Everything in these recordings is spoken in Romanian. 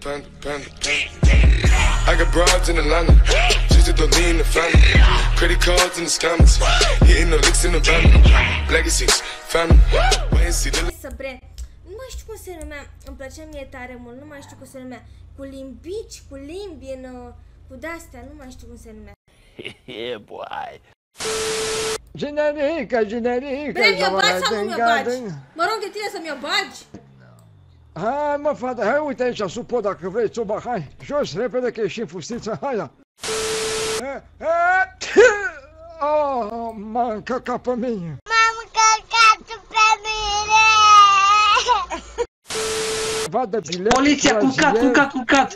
Panda, panda, panda. I got broads in Atlanta, just to lean the family. Credit cards in the scammers, hitting the licks in the van. Legacies, family, wait and see the Să bre... Nu mai știu cum se numea, îmi plăcea mie tare mult, nu mai știu cum se numea. Cu limbici, cu limbi în... uh, Cu de-astea, nu mai știu cum se numea. yeah, boy. Generica, generica, Bre, mi-o bagi sau nu mi-o bagi? dâng. Mă rog de tine să mi-o bagi? Hai mă, fată, hai uite aici sub pod dacă vrei, țoba, hai, jos, repede că ești în fustiță, hai da. Eh, eh, Oh, m-a încăcat pe mine. M-am căcat pe mine! Vadă bilet. Poliția, culcat, frazier. culcat, culcat!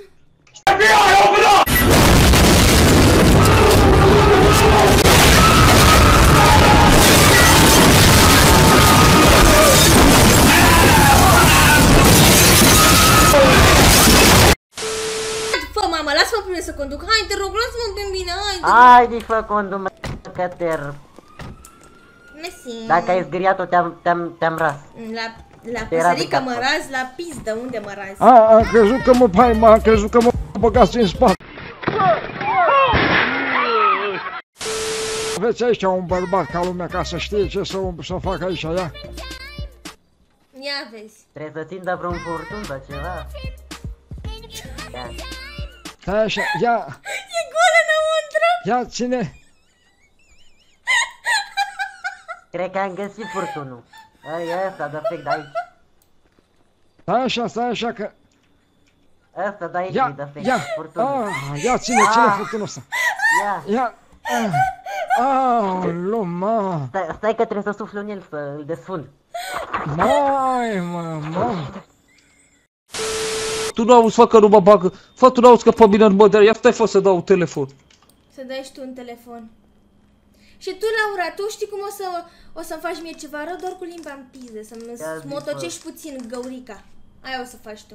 Fă, să conduc. Hai, te rog, lasă-mă pe mine, hai. Hai, nici fă condum, că te Mersi. Dacă ai zgâriat-o, te-am, te-am, te-am ras. La, la Te era de păsărică cap. mă raz, la pizdă, unde mă razi? A, am crezut că mă, hai, m-am crezut că mă băgați în spate. Aveți aici un bărbat ca lumea ca să știe ce să, să fac aici, ia. Ia vezi. Trebuie să țin de vreun furtun sau ceva. Ia. Stai așa, ia, E gol înăuntru! ia, ține. Cred că am găsit furtunul. Ai, e ăsta de fake de aici. Stai așa, stai așa că... Ăsta de aici e Ia, de fake. ia, Furtunul. ah, ia, ține, ține Ah. furtunul ăsta. Ia. Ia, ah, Aoleu, mă, Stai, stai că trebuie să suflu în el să îl desfund. mai, mă, mă. Tu nu auzi, fă că nu mă bagă. Fă, tu nu auzi că pe mine nu mă dea. Ia stai, fă să dau telefon. Să dai și tu un telefon. Și tu, Laura, tu știi cum o să o să-mi faci mie ceva rău doar cu limba în piză, să-mi Ia zi, motocești puțin găurica. Aia o să faci tu.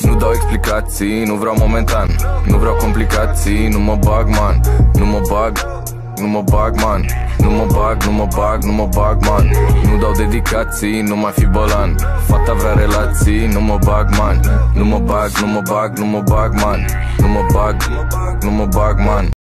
Nu dau explicații, nu vreau momentan Nu vreau complicații, nu mă bag, man Nu mă bag, nu mă bag, man Nu mă bag, nu mă bag, nu mă bag, man Nu dau dedicații, nu mai fi bolan Fata vrea relații, nu mă bag, man Nu mă bag, nu mă bag, nu mă bag, man Nu mă bag, nu mă bag, man